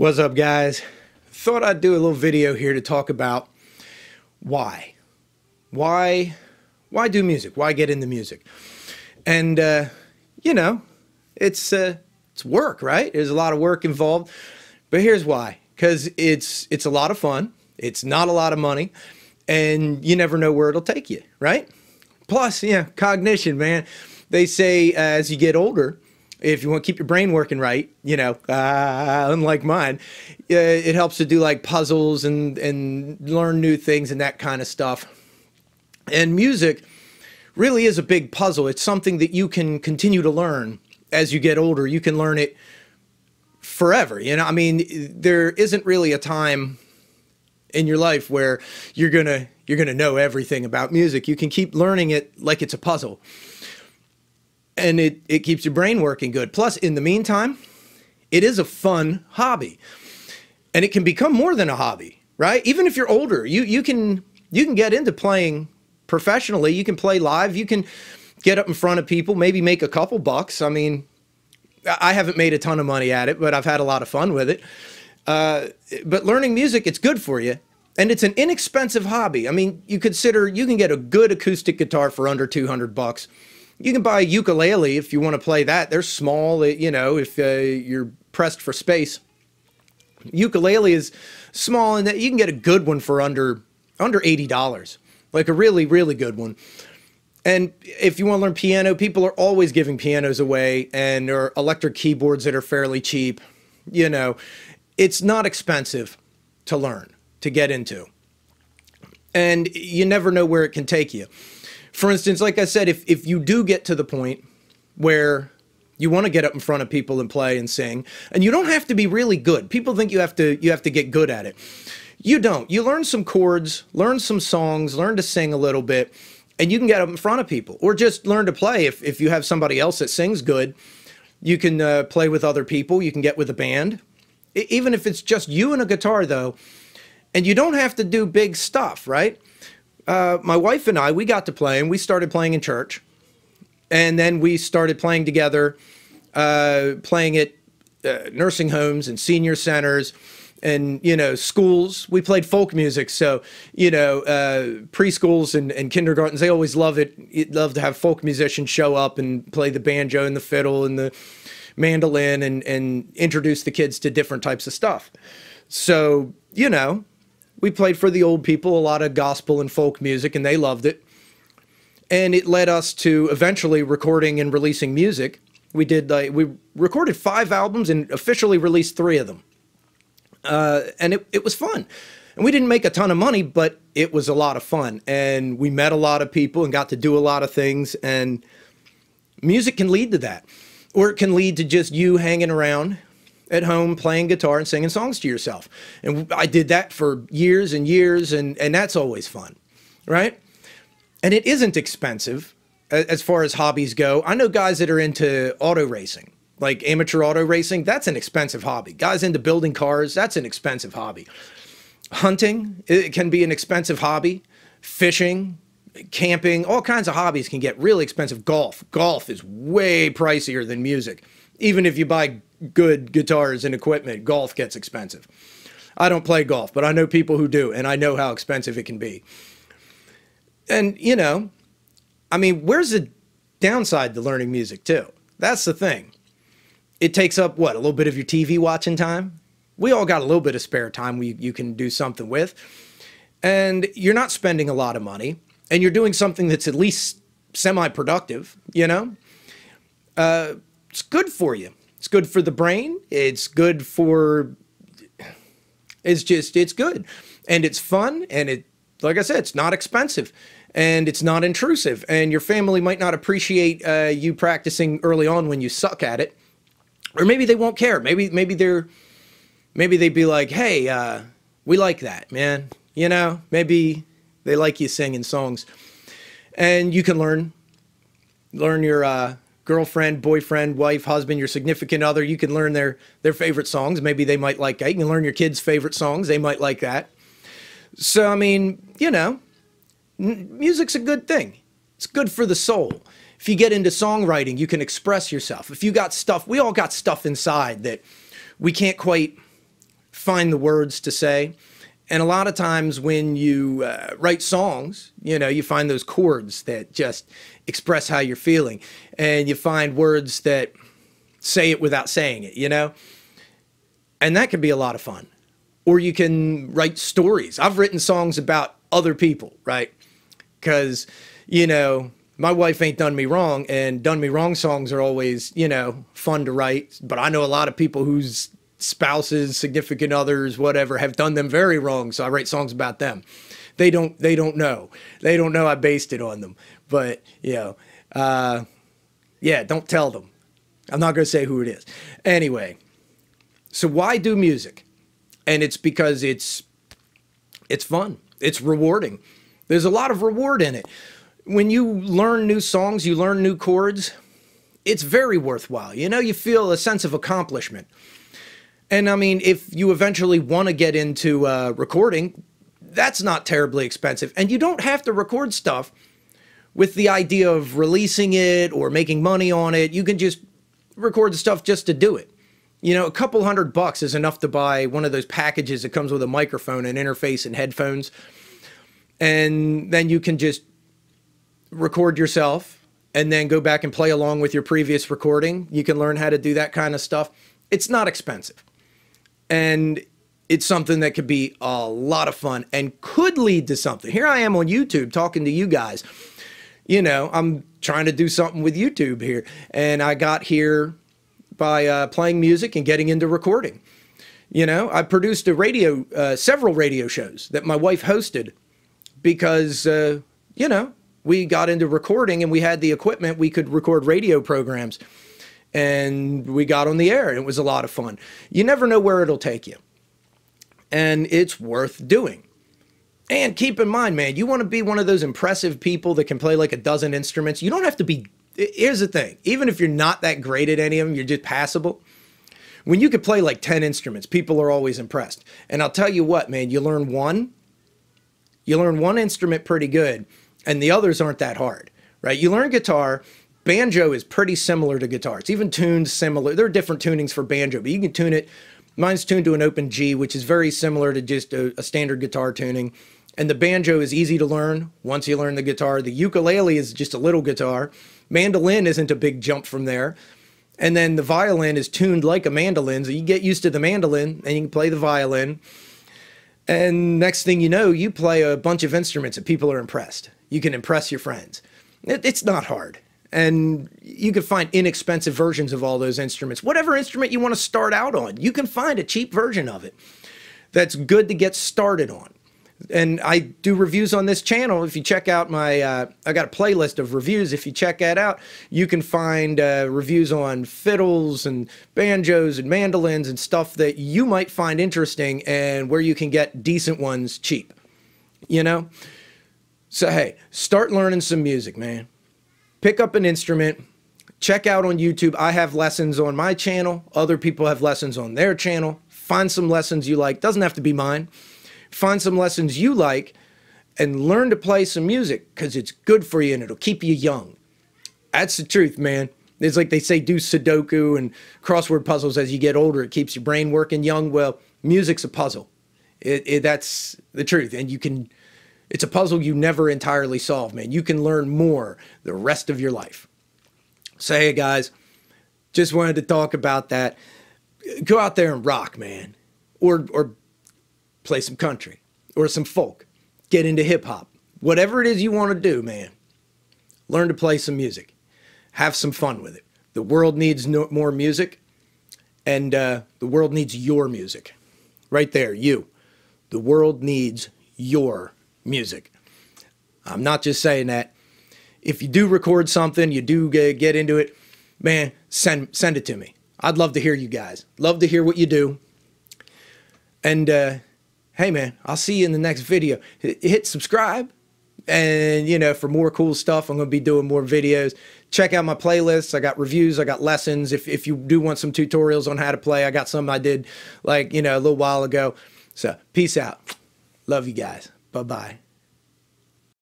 What's up, guys? Thought I'd do a little video here to talk about why. Why why do music? Why get into music? And uh, you know, it's uh, it's work, right? There's a lot of work involved. But here's why. Cuz it's it's a lot of fun. It's not a lot of money, and you never know where it'll take you, right? Plus, yeah, cognition, man. They say uh, as you get older, if you want to keep your brain working right, you know, uh, unlike mine, uh, it helps to do like puzzles and and learn new things and that kind of stuff. And music really is a big puzzle. It's something that you can continue to learn as you get older. You can learn it forever. You know, I mean, there isn't really a time in your life where you're gonna you're gonna know everything about music. You can keep learning it like it's a puzzle and it, it keeps your brain working good. Plus, in the meantime, it is a fun hobby. And it can become more than a hobby, right? Even if you're older, you, you can you can get into playing professionally. You can play live. You can get up in front of people, maybe make a couple bucks. I mean, I haven't made a ton of money at it, but I've had a lot of fun with it. Uh, but learning music, it's good for you. And it's an inexpensive hobby. I mean, you consider you can get a good acoustic guitar for under 200 bucks you can buy a ukulele if you want to play that. They're small, you know, if uh, you're pressed for space. Ukulele is small and that you can get a good one for under under $80. Like a really really good one. And if you want to learn piano, people are always giving pianos away and there are electric keyboards that are fairly cheap. You know, it's not expensive to learn, to get into. And you never know where it can take you for instance, like I said, if, if you do get to the point where you want to get up in front of people and play and sing, and you don't have to be really good. People think you have to you have to get good at it. You don't. You learn some chords, learn some songs, learn to sing a little bit, and you can get up in front of people. Or just learn to play if, if you have somebody else that sings good. You can uh, play with other people, you can get with a band. I, even if it's just you and a guitar though, and you don't have to do big stuff, right? Uh, my wife and I, we got to play, and we started playing in church. And then we started playing together, uh, playing at uh, nursing homes and senior centers and, you know, schools. We played folk music. So, you know, uh, preschools and, and kindergartens, they always love it. Love to have folk musicians show up and play the banjo and the fiddle and the mandolin and, and introduce the kids to different types of stuff. So, you know, we played for the old people a lot of gospel and folk music, and they loved it. And it led us to eventually recording and releasing music. We did like we recorded five albums and officially released three of them. Uh, and it, it was fun. And we didn't make a ton of money, but it was a lot of fun. And we met a lot of people and got to do a lot of things. And music can lead to that. Or it can lead to just you hanging around at home playing guitar and singing songs to yourself. And I did that for years and years, and, and that's always fun, right? And it isn't expensive as far as hobbies go. I know guys that are into auto racing, like amateur auto racing, that's an expensive hobby. Guys into building cars, that's an expensive hobby. Hunting, it can be an expensive hobby. Fishing, camping, all kinds of hobbies can get really expensive. Golf, golf is way pricier than music. Even if you buy good guitars and equipment, golf gets expensive. I don't play golf, but I know people who do, and I know how expensive it can be. And, you know, I mean, where's the downside to learning music, too? That's the thing. It takes up, what, a little bit of your TV watching time? We all got a little bit of spare time we, you can do something with. And you're not spending a lot of money, and you're doing something that's at least semi productive, you know? Uh, it's good for you. It's good for the brain. It's good for. It's just it's good, and it's fun, and it like I said, it's not expensive, and it's not intrusive, and your family might not appreciate uh, you practicing early on when you suck at it, or maybe they won't care. Maybe maybe they're maybe they'd be like, hey, uh, we like that, man. You know, maybe they like you singing songs, and you can learn learn your uh, girlfriend, boyfriend, wife, husband, your significant other, you can learn their their favorite songs. Maybe they might like that. You can learn your kids' favorite songs. They might like that. So I mean, you know, music's a good thing. It's good for the soul. If you get into songwriting, you can express yourself. If you got stuff, we all got stuff inside that we can't quite find the words to say. And a lot of times when you uh, write songs, you know, you find those chords that just express how you're feeling. And you find words that say it without saying it, you know? And that can be a lot of fun. Or you can write stories. I've written songs about other people, right? Because, you know, my wife ain't done me wrong, and done me wrong songs are always, you know, fun to write. But I know a lot of people whose spouses, significant others, whatever, have done them very wrong. So I write songs about them. They don't. They don't know. They don't know I based it on them. But you know, uh, yeah, don't tell them. I'm not going to say who it is. Anyway, so why do music? And it's because it's it's fun. It's rewarding. There's a lot of reward in it. When you learn new songs, you learn new chords. It's very worthwhile. You know, you feel a sense of accomplishment. And I mean, if you eventually want to get into uh, recording, that's not terribly expensive. And you don't have to record stuff with the idea of releasing it or making money on it. You can just record the stuff just to do it. You know, a couple hundred bucks is enough to buy one of those packages that comes with a microphone and interface and headphones. And then you can just record yourself and then go back and play along with your previous recording. You can learn how to do that kind of stuff. It's not expensive and it's something that could be a lot of fun and could lead to something. Here I am on YouTube talking to you guys. You know, I'm trying to do something with YouTube here, and I got here by uh, playing music and getting into recording. You know, I produced a radio, uh, several radio shows that my wife hosted because, uh, you know, we got into recording and we had the equipment, we could record radio programs and we got on the air and it was a lot of fun. You never know where it'll take you. And it's worth doing. And keep in mind, man, you want to be one of those impressive people that can play like a dozen instruments. You don't have to be. Here's the thing even if you're not that great at any of them, you're just passable. When you could play like 10 instruments, people are always impressed. And I'll tell you what, man, you learn one, you learn one instrument pretty good, and the others aren't that hard, right? You learn guitar, banjo is pretty similar to guitar. It's even tuned similar. There are different tunings for banjo, but you can tune it. Mine's tuned to an open G, which is very similar to just a, a standard guitar tuning. And the banjo is easy to learn once you learn the guitar. The ukulele is just a little guitar. Mandolin isn't a big jump from there. And then the violin is tuned like a mandolin. So you get used to the mandolin and you can play the violin. And next thing you know, you play a bunch of instruments and people are impressed. You can impress your friends. It, it's not hard and you can find inexpensive versions of all those instruments. Whatever instrument you want to start out on, you can find a cheap version of it that's good to get started on. And I do reviews on this channel. If you check out my, uh, I got a playlist of reviews. If you check that out, you can find uh, reviews on fiddles and banjos and mandolins and stuff that you might find interesting and where you can get decent ones cheap. You know? So, hey, start learning some music, man pick up an instrument, check out on YouTube. I have lessons on my channel, other people have lessons on their channel. Find some lessons you like, doesn't have to be mine. Find some lessons you like and learn to play some music because it's good for you and it'll keep you young. That's the truth, man. It's like they say do Sudoku and crossword puzzles as you get older. It keeps your brain working young. Well, music's a puzzle. It, it, that's the truth. And you can it's a puzzle you never entirely solve, man. You can learn more the rest of your life. So, hey, guys, just wanted to talk about that. Go out there and rock, man. Or, or play some country or some folk. Get into hip hop. Whatever it is you want to do, man. Learn to play some music. Have some fun with it. The world needs no, more music, and uh, the world needs your music. Right there, you. The world needs your music. I'm not just saying that. If you do record something, you do get into it, man, send send it to me. I'd love to hear you guys. Love to hear what you do. And uh, hey, man, I'll see you in the next video. Hit subscribe. And, you know, for more cool stuff, I'm going to be doing more videos. Check out my playlists. I got reviews. I got lessons. If, if you do want some tutorials on how to play, I got some I did like, you know, a little while ago. So peace out. Love you guys. Bye bye.